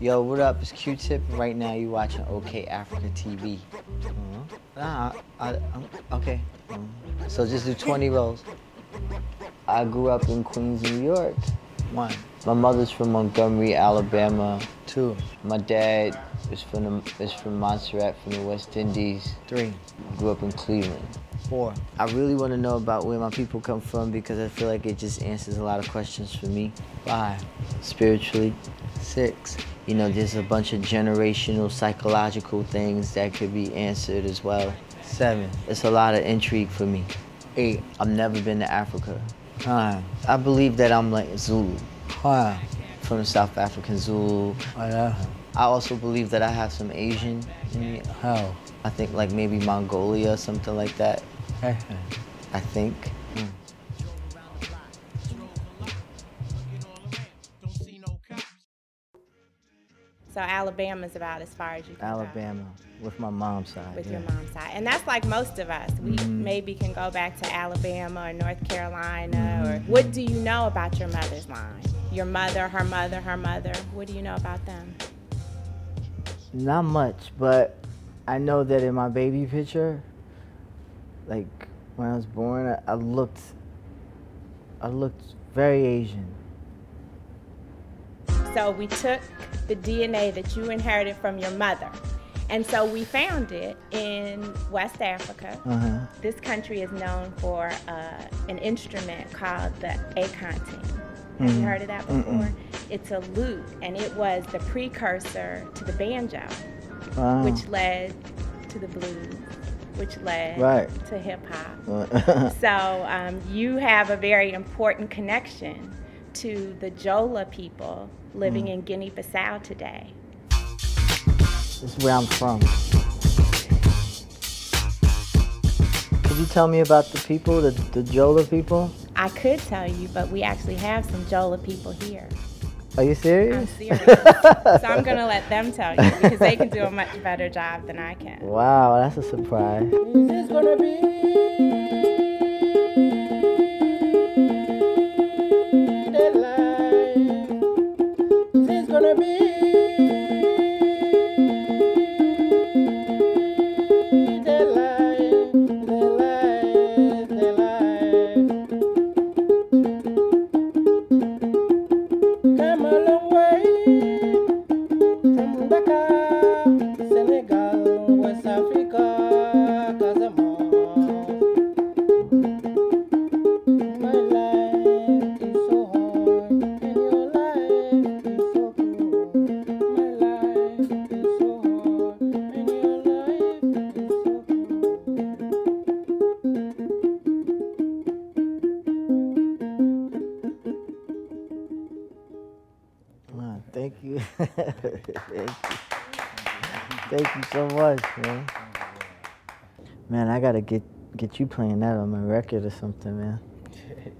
Yo, what up? It's Q-Tip. Right now, you watching OkayAfrica TV. Nah, I, I'm, okay. Um, so just do 20 rolls. I grew up in Queens, New York. One. My mother's from Montgomery, Alabama. Two. My dad is from the, is from Montserrat, from the West Indies. Three. Grew up in Cleveland. Four. I really want to know about where my people come from because I feel like it just answers a lot of questions for me. Five. Spiritually. Six. You know, there's a bunch of generational psychological things that could be answered as well. Seven. It's a lot of intrigue for me. Eight. I've never been to Africa. Nine. I believe that I'm like Zulu. Wow. From the South African Zulu. I also believe that I have some Asian in me. How? I think like maybe Mongolia, or something like that. I think. Mm. So Alabama's about as far as you can go. Alabama, with my mom's side. with yeah. your mom's side. And that's like most of us. We Mhm. maybe can go back to Alabama or North Carolina Mm-hmm. or what do you know about your mother's line? Your mother, her mother, her mother. What do you know about them? Not much, but I know that in my baby picture, like when I was born, I, I looked, I looked very Asian. So we took the DNA that you inherited from your mother. And so we found it in West Africa. Uh-huh. This country is known for uh, an instrument called the akonting. Have you Mhm. heard of that Mm-mm. before? It's a lute, and it was the precursor to the banjo, Wow. which led to the blues, which led Right. to hip hop. So um, you have a very important connection to the Jola people living Mm. in Guinea-Bissau today. this is where I'm from. Could you tell me about the people, the, the Jola people? I could tell you, but we actually have some Jola people here. Are you serious? I'm serious. so I'm gonna let them tell you because they can do a much better job than I can. Wow, that's a surprise. This is gonna be the life. This is gonna be thank you. thank you. So much, man. Man, I gotta get get you playing that on my record or something, man.